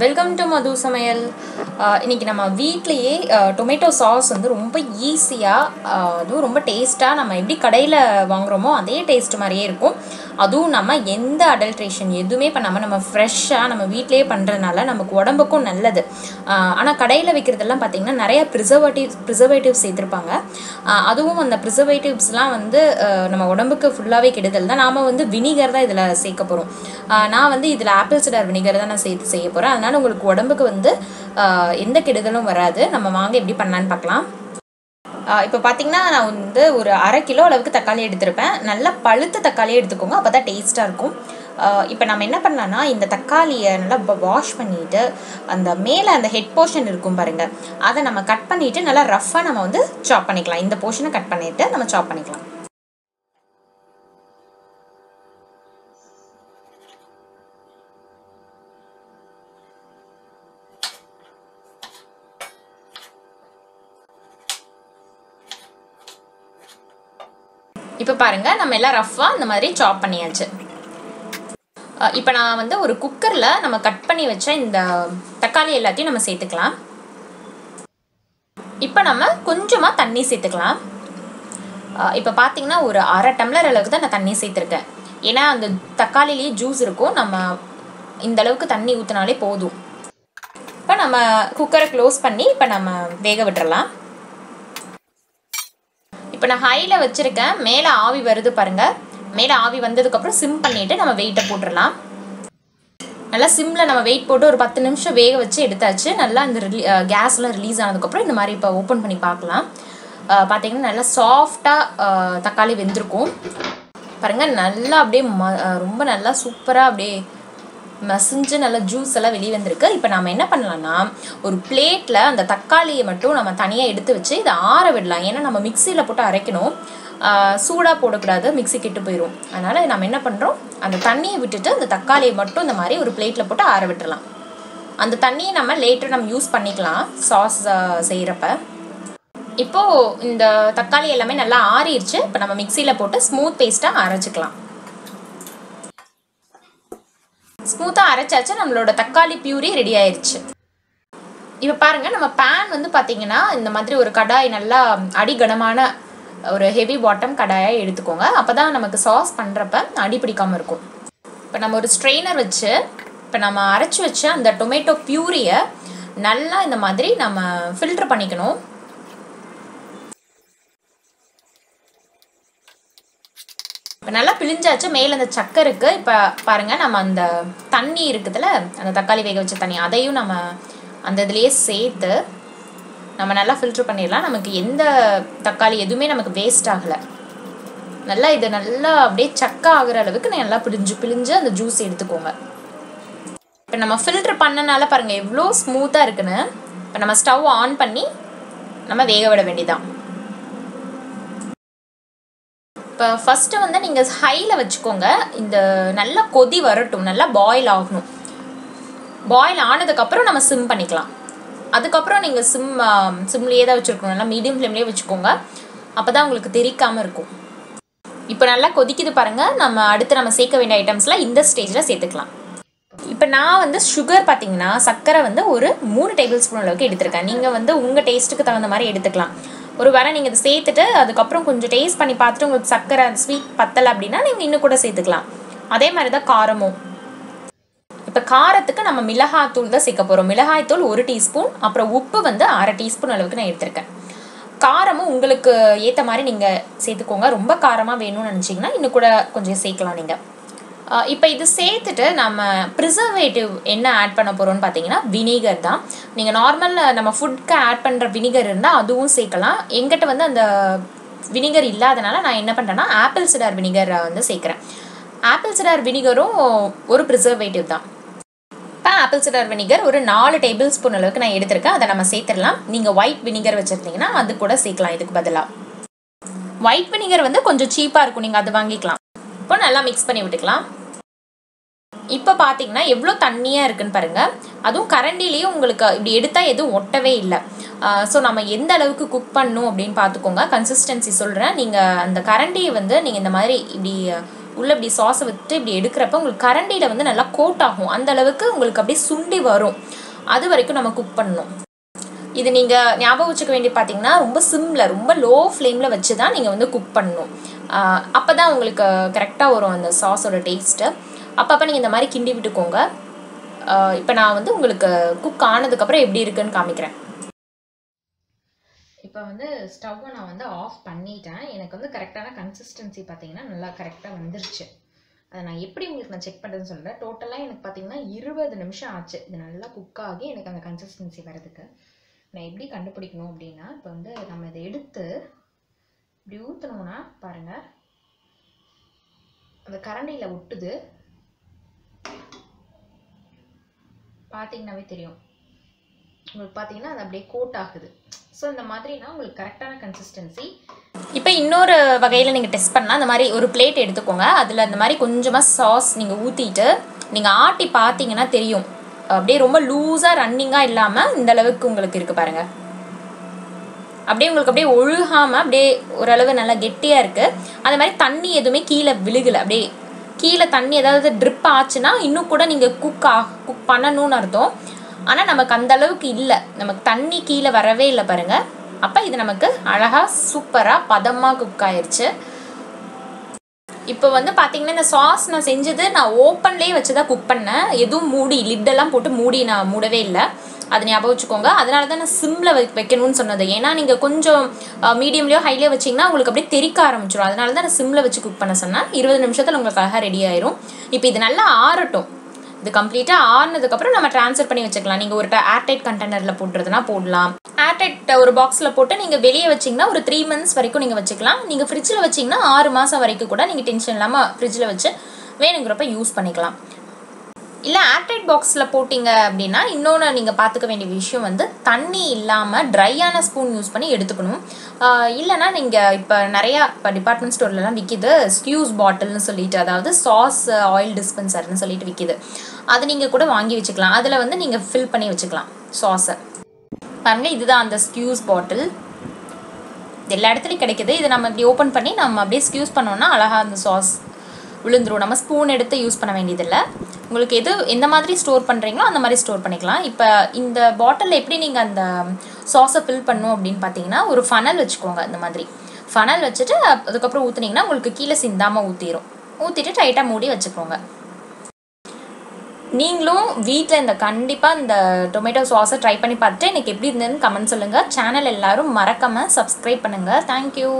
Welcome to மது சமையல் இன்றைக்கி இன்னைக்கு நம்ம வீட்லேயே டொமேட்டோ சாஸ் வந்து ரொம்ப ஈஸியாக அதுவும் ரொம்ப டேஸ்ட்டாக நம்ம எப்படி கடையில் வாங்குறோமோ அதே டேஸ்ட் மாதிரியே இருக்கும். அதுவும் நம்ம எந்த அடல்ட்ரேஷன் எதுவுமே பண்ணாமல் நம்ம ஃப்ரெஷ்ஷாக நம்ம வீட்டிலேயே பண்ணுறதுனால நமக்கு உடம்புக்கும் நல்லது. ஆனால் கடையில் விற்கிறதெல்லாம் பார்த்திங்கன்னா நிறைய ப்ரிசர்வேட்டிவ் ப்ரிசர்வேட்டிவ்ஸ் சேர்த்துருப்பாங்க. அதுவும் அந்த ப்ரிசர்வேட்டிவ்ஸ்லாம் வந்து நம்ம உடம்புக்கு ஃபுல்லாகவே கெடுதல் தான். நாம் வந்து வினிகர் தான் இதில் சேர்க்க போகிறோம் நான் வந்து இதில் ஆப்பிள் சிடர் வினிகர் தான் நான் சேர்த்து செய்ய போகிறேன் அதனால் உங்களுக்கு உடம்புக்கு வந்து எந்த கெடுதலும் வராது. நம்ம வாங்க எப்படி பண்ணலான்னு பார்க்கலாம் இப்போ பார்த்தீங்கன்னா நான் வந்து ஒரு அரை கிலோ அளவுக்கு தக்காளி எடுத்திருப்பேன். நல்லா பழுத்த தக்காளியை எடுத்துக்கோங்க அப்போ தான் டேஸ்ட்டாக இருக்கும் இப்போ நம்ம என்ன பண்ணலான்னா இந்த தக்காளியை நல்லா வாஷ் பண்ணிவிட்டு அந்த மேலே அந்த ஹெட் போர்ஷன் இருக்கும் பாருங்கள் அதை நம்ம கட் பண்ணிவிட்டு நல்லா ரஃப்பாக நம்ம வந்து சாப் பண்ணிக்கலாம். இந்த போர்ஷனை கட் பண்ணிவிட்டு நம்ம சாப் பண்ணிக்கலாம். இப்போ பாருங்கள் நம்ம எல்லாம் ரஃப்பாக இந்த மாதிரி சாப் பண்ணியாச்சு. இப்போ நான் வந்து ஒரு குக்கரில் நம்ம கட் பண்ணி வச்ச இந்த தக்காளி எல்லாத்தையும் நம்ம சேர்த்துக்கலாம். இப்போ நம்ம கொஞ்சமாக தண்ணி சேர்த்துக்கலாம். இப்போ பார்த்தீங்கன்னா ஒரு அரை டம்ளர் அளவுக்கு தான் நான் தண்ணி சேர்த்துருக்கேன். ஏன்னா அந்த தக்காளிலேயே ஜூஸ் இருக்கும். நம்ம இந்த அளவுக்கு தண்ணி ஊற்றினாலே போதும். இப்போ நம்ம குக்கரை க்ளோஸ் பண்ணி இப்போ நம்ம வேக விட்டுறலாம். இப்போ நான் ஹையில் வச்சுருக்கேன். மேலே ஆவி வருது பாருங்கள் மேலே ஆவி வந்ததுக்கப்புறம் சிம் பண்ணிவிட்டு நம்ம வெயிட்டை போட்டுடலாம் நல்லா சிம்மில் நம்ம வெயிட் போட்டு ஒரு பத்து நிமிஷம் வேக வச்சு எடுத்தாச்சு. நல்லா இந்த ரிலீ கேஸ்லாம் ரிலீஸ் ஆனதுக்கப்புறம் இந்த மாதிரி இப்போ ஓப்பன் பண்ணி பார்க்கலாம். பார்த்தீங்கன்னா நல்லா சாஃப்டாக தக்காளி வெந்திருக்கும். பாருங்கள் நல்லா அப்படியே ம ரொம்ப நல்லா சூப்பராக அப்படியே மசிஞ்சு நல்லா ஜூஸ் எல்லாம் வெளியே வந்திருக்கு இப்போ நம்ம என்ன பண்ணலாம்னா ஒரு பிளேட்டில் அந்த தக்காளியை மட்டும் நம்ம தனியாக எடுத்து வச்சு இதை ஆற விடலாம். ஏன்னா நம்ம மிக்சியில் போட்டு அரைக்கணும். சூடாக போடக்கூடாது. மிக்சி கெட்டு போயிடும் அதனால் நம்ம என்ன பண்ணுறோம் அந்த தண்ணியை விட்டுட்டு அந்த தக்காளியை மட்டும் இந்த மாதிரி ஒரு பிளேட்டில் போட்டு ஆற விட்டுறலாம். அந்த தண்ணியை நம்ம லேட்டர் நம்ம யூஸ் பண்ணிக்கலாம் சாஸ் செய்கிறப்ப இப்போது இந்த தக்காளி எல்லாமே நல்லா ஆறிடுச்சு. இப்போ நம்ம மிக்சியில் போட்டு ஸ்மூத் பேஸ்ட்டாக அரைச்சிக்கலாம். ஸ்மூத்தாக அரைச்சாச்சு நம்மளோட தக்காளி பியூரி ரெடி ஆயிடுச்சு இப்போ பாருங்கள் நம்ம பேன் வந்து பார்த்தீங்கன்னா இந்த மாதிரி ஒரு கடாய் நல்லா அடிகனமான ஒரு ஹெவி பாட்டம் கடாயாக எடுத்துக்கோங்க. அப்போ தான் நமக்கு சாஸ் பண்ணுறப்ப அடி பிடிக்காமல் இருக்கும். இப்போ நம்ம ஒரு ஸ்ட்ரெயினர் வச்சு இப்போ நம்ம அரைச்சி வச்ச அந்த டொமேட்டோ பியூரியை நல்லா இந்த மாதிரி நம்ம ஃபில்ட்ரு பண்ணிக்கணும். இப்போ நல்லா பிழிஞ்சாச்சு. மேலே அந்த சக்கை இருக்குது இப்போ பாருங்கள் நம்ம அந்த தண்ணி இருக்குதுல்ல அந்த தக்காளி வேக வச்ச தண்ணி அதையும் நம்ம அந்த இதுலேயே சேர்த்து நம்ம நல்லா ஃபில்ட்ரு பண்ணிடலாம். நமக்கு எந்த தக்காளி எதுவுமே நமக்கு வேஸ்ட் ஆகலை. நல்லா இது நல்லா அப்படியே சக்கா ஆகிற அளவுக்கு நான் நல்லா பிழிஞ்சு பிழிஞ்சு அந்த ஜூஸ் எடுத்துக்கோங்க. இப்போ நம்ம ஃபில்ட்ரு பண்ணனால பாருங்கள் எவ்வளோ ஸ்மூத்தாக இருக்குன்னு. இப்போ நம்ம ஸ்டவ் ஆன் பண்ணி நம்ம வேக விட வேண்டியதான் இப்போ ஃபஸ்ட்டு வந்து நீங்கள் ஹையில் வச்சுக்கோங்க. இந்த நல்லா கொதி வரட்டும். நல்லா பாயில் ஆகணும். பாயில் ஆனதுக்கப்புறம் நம்ம சிம் பண்ணிக்கலாம். அதுக்கப்புறம் நீங்கள் சிம் சிம்லேயே தான் வச்சுருக்கணும். நல்லா மீடியம் ஃப்ளேம்லேயே வச்சுக்கோங்க. அப்போ தான் உங்களுக்கு தெரிக்காமல் இருக்கும். இப்போ நல்லா கொதிக்குது பாருங்கள் நம்ம அடுத்து நம்ம சேர்க்க வேண்டிய ஐட்டம்ஸ்லாம் இந்த ஸ்டேஜில் சேர்த்துக்கலாம். இப்போ நான் வந்து சுகர் பார்த்தீங்கன்னா சர்க்கரை வந்து ஒரு மூணு டேபிள் ஸ்பூன் அளவுக்கு எடுத்திருக்கேன். நீங்கள் வந்து உங்கள் டேஸ்ட்டுக்கு தகுந்த மாதிரி எடுத்துக்கலாம். ஒரு வேளை நீங்கள் இதை சேர்த்துட்டு அதுக்கப்புறம் கொஞ்சம் டேஸ்ட் பண்ணி பார்த்துட்டு உங்களுக்கு சர்க்கரை ஸ்வீட் பத்தலை அப்படின்னா நீங்கள் இன்னும் கூட சேர்த்துக்கலாம். அதே மாதிரி தான் காரமும். இப்போ காரத்துக்கு நம்ம மிளகாத்தூள் தான் சேர்க்க போகிறோம் மிளகாய்த்தூள் ஒரு டீஸ்பூன் அப்புறம் உப்பு வந்து அரை டீஸ்பூன் அளவுக்கு நான் எடுத்திருக்கேன். காரமும் உங்களுக்கு ஏற்ற மாதிரி நீங்கள் சேர்த்துக்கோங்க. ரொம்ப காரமாக வேணும்னு நினச்சிங்கன்னா இன்னும் கூட கொஞ்சம் சேர்க்கலாம் நீங்கள் இப்போ இது சேர்த்துட்டு நம்ம ப்ரிசர்வேட்டிவ் என்ன ஆட் பண்ண போகிறோம்னு பார்த்தீங்கன்னா வினிகர் தான். நீங்கள் நார்மல் நம்ம ஃபுட்க்கு ஆட் பண்ணுற வினிகர் இருந்தால் அதுவும் சேர்க்கலாம். எங்கிட்ட வந்து அந்த வினிகர் இல்லாதனால நான் என்ன பண்ணுறேன்னா ஆப்பிள் சிடார் வினிகரை வந்து சேர்க்குறேன். ஆப்பிள் சிடார் வினிகரும் ஒரு ப்ரிசர்வேட்டிவ் தான். இப்போ ஆப்பிள் சிடார் வினிகர் ஒரு நாலு டேபிள் ஸ்பூன் அளவுக்கு நான் எடுத்திருக்கேன். அதை நம்ம சேர்த்துடலாம். நீங்கள் ஒயிட் வினிகர் வச்சுருந்தீங்கன்னா அது கூட சேர்க்கலாம் இதுக்கு பதிலாக ஒயிட் வினிகர் வந்து கொஞ்சம் சீப்பாக இருக்கும். நீங்கள் அது வாங்கிக்கலாம். இப்போ நல்லா மிக்ஸ் பண்ணி விட்டுக்கலாம். இப்போ பார்த்தீங்கன்னா எவ்வளோ தண்ணியாக இருக்குன்னு பாருங்கள் அதுவும் கரண்டிலேயும் உங்களுக்கு இப்படி எடுத்தால் எதுவும் ஒட்டவே இல்லை. ஸோ நம்ம எந்த அளவுக்கு குக் பண்ணும் அப்படின்னு பார்த்துக்கோங்க கன்சிஸ்டன்சி சொல்கிறேன் நீங்கள் அந்த கரண்டியை வந்து நீங்கள் இந்த மாதிரி இப்படி உள்ளே இப்படி சாஸை விட்டு இப்படி எடுக்கிறப்ப உங்களுக்கு கரண்டியில் வந்து நல்லா கோட் ஆகும். அந்த அளவுக்கு உங்களுக்கு அப்படியே சுண்டி வரும். அது வரைக்கும் நம்ம குக் பண்ணணும். இது நீங்கள் ஞாபகம் வச்சுக்க வேண்டிய பார்த்தீங்கன்னா ரொம்ப சிம்மில் ரொம்ப லோ ஃப்ளேமில் வச்சு தான் நீங்கள் வந்து குக் பண்ணணும். அப்போ தான் உங்களுக்கு கரெக்டாக வரும் அந்த சாஸோட டேஸ்ட்டு அப்பப்போ நீங்கள் இந்த மாதிரி கிண்டி விட்டுக்கோங்க. இப்போ நான் வந்து உங்களுக்கு குக் ஆனதுக்கப்புறம் எப்படி இருக்குன்னு காமிக்கிறேன். இப்போ வந்து ஸ்டவ்வை நான் வந்து ஆஃப் பண்ணிட்டேன். எனக்கு வந்து கரெக்டான கன்சிஸ்டன்சி பார்த்தீங்கன்னா நல்லா கரெக்டாக வந்துருச்சு. அதை நான் எப்படி உங்களுக்கு நான் செக் பண்ணுறதுன்னு சொல்கிறேன் டோட்டலாக எனக்கு பார்த்தீங்கன்னா இருபது நிமிஷம் ஆச்சு. இது நல்லா குக் ஆகி எனக்கு அந்த கன்சிஸ்டன்சி வரதுக்கு நான் எப்படி கண்டுபிடிக்கணும் அப்படின்னா இப்போ வந்து நம்ம இதை எடுத்து இப்படி ஊற்றணும்னா பாருங்கள் அந்த கரண்டியில் ஒட்டுது. பார்த்தீங்கன்னாவே தெரியும். உங்களுக்கு பார்த்தீங்கன்னா அது அப்படியே கோட் ஆகுது. ஸோ இந்த மாதிரினா உங்களுக்கு கரெக்டான கன்சிஸ்டன்சி இப்போ இன்னொரு வகையில் நீங்கள் டெஸ்ட் பண்ணால் அந்த மாதிரி ஒரு பிளேட் எடுத்துக்கோங்க. அதில் அந்த மாதிரி கொஞ்சமாக சாஸ் நீங்கள் ஊற்றிட்டு நீங்கள் ஆட்டி பார்த்தீங்கன்னா தெரியும். அப்படியே ரொம்ப லூஸாக ரன்னிங்காக இல்லாமல் இந்த அளவுக்கு உங்களுக்கு இருக்குது பாருங்கள் அப்படியே உங்களுக்கு அப்படியே ஒழுகாமல் அப்படியே ஓரளவு நல்லா கெட்டியாக இருக்குது அது மாதிரி தண்ணி எதுவுமே கீழே விழுகலை. அப்படியே கீழே தண்ணி ஏதாவது ட்ரிப் ஆச்சுன்னா இன்னும் கூட நீங்கள் குக் ஆ குக் பண்ணணும்னு அர்த்தம். ஆனால் நமக்கு அந்த அளவுக்கு இல்லை. நமக்கு தண்ணி கீழே வரவே இல்லை பாருங்கள் அப்போ இது நமக்கு அழகாக சூப்பராக பதமாக குக் ஆயிடுச்சு இப்போ வந்து பார்த்தீங்கன்னா இந்த சாஸ் நான் செஞ்சது நான் ஓப்பன்லேயே வச்சு தான் குக் பண்ணேன். எதுவும் மூடி லிட்டெல்லாம் போட்டு மூடி நான் மூடவே இல்லை. அதை ஞாபகம் வச்சுக்கோங்க. அதனால தான் நான் சிம்மில் வை வைக்கணும்னு சொன்னது. ஏன்னா நீங்கள் கொஞ்சம் மீடியம்லேயோ ஹைலேயோ வச்சிங்கன்னா உங்களுக்கு அப்படியே தெறிக்க ஆரம்பிச்சிடும் அதனால தான் நான் சிம்மில் வச்சு குக் பண்ண சொன்னேன். இருபது நிமிஷத்தில் உங்களுக்காக ரெடி ஆயிரும். இப்போ இது நல்லா ஆறட்டும். இது கம்ப்ளீட்டாக ஆறுனதுக்கப்புறம் நம்ம ட்ரான்ஸ்ஃபர் பண்ணி வச்சுக்கலாம். நீங்கள் ஒரு ஏர்டைட் கண்டெய்னரில் போட்டுறதுனா போடலாம். ஏர்டைட் ஒரு பாக்ஸில் போட்டு நீங்கள் வெளியே வச்சிங்கன்னா ஒரு த்ரீ மந்த்ஸ் வரைக்கும் நீங்கள் வச்சுக்கலாம். நீங்கள் ஃப்ரிட்ஜில் வச்சிங்கன்னா ஆறு மாதம் வரைக்கும் கூட நீங்கள் டென்ஷன் இல்லாமல் ஃப்ரிட்ஜில் வச்சு வேணுங்கிறப்ப யூஸ் பண்ணிக்கலாம். இல்லை ஏர்டைட் பாக்ஸில் போட்டிங்க அப்படின்னா இன்னொன்று நீங்கள் பார்த்துக்க வேண்டிய விஷயம் வந்து தண்ணி இல்லாமல் ட்ரையான ஸ்பூன் யூஸ் பண்ணி எடுத்துக்கணும். இல்லைனா நீங்கள் இப்போ நிறையா இப்போ டிபார்ட்மெண்ட் ஸ்டோர்லலாம் விற்கிது ஸ்கியூஸ் பாட்டில்னு சொல்லிட்டு அதாவது சாஸ் ஆயில் டிஸ்பென்சர்னு சொல்லிட்டு விற்கிது அது நீங்கள் கூட வாங்கி வச்சுக்கலாம். அதில் வந்து நீங்கள் ஃபில் பண்ணி வச்சுக்கலாம் சாஸை பாருங்கள் இதுதான் அந்த ஸ்கியூஸ் பாட்டில் எல்லா இடத்துலையும் கிடைக்கிது. இதை நம்ம இப்படி ஓப்பன் பண்ணி நம்ம அப்படியே ஸ்கியூஸ் பண்ணோன்னா அழகாக அந்த சாஸ் விழுந்துரும். நம்ம ஸ்பூன் எடுத்து யூஸ் பண்ண வேண்டியதில்லை. உங்களுக்கு எது எந்த மாதிரி ஸ்டோர் பண்ணுறீங்களோ அந்த மாதிரி ஸ்டோர் பண்ணிக்கலாம். இப்போ இந்த பாட்டிலில் எப்படி நீங்கள் அந்த சாஸை ஃபில் பண்ணும் அப்படின்னு பார்த்தீங்கன்னா ஒரு ஃபனல் வச்சுக்கோங்க இந்த மாதிரி. ஃபனல் வச்சுட்டு அதுக்கப்புறம் ஊற்றுனீங்கன்னா உங்களுக்கு கீழே சிந்தாமல் ஊற்றிடும் ஊற்றிட்டு டைட்டாக மூடி வச்சுக்கோங்க. நீங்களும் வீட்டில் இந்த கண்டிப்பாக இந்த டொமேட்டோ சாஸை ட்ரை பண்ணி பார்த்துட்டு எனக்கு எப்படி இருந்ததுன்னு கமெண்ட் சொல்லுங்கள் சேனல் எல்லோரும் மறக்காமல் சப்ஸ்கிரைப் பண்ணுங்கள் தேங்க்யூ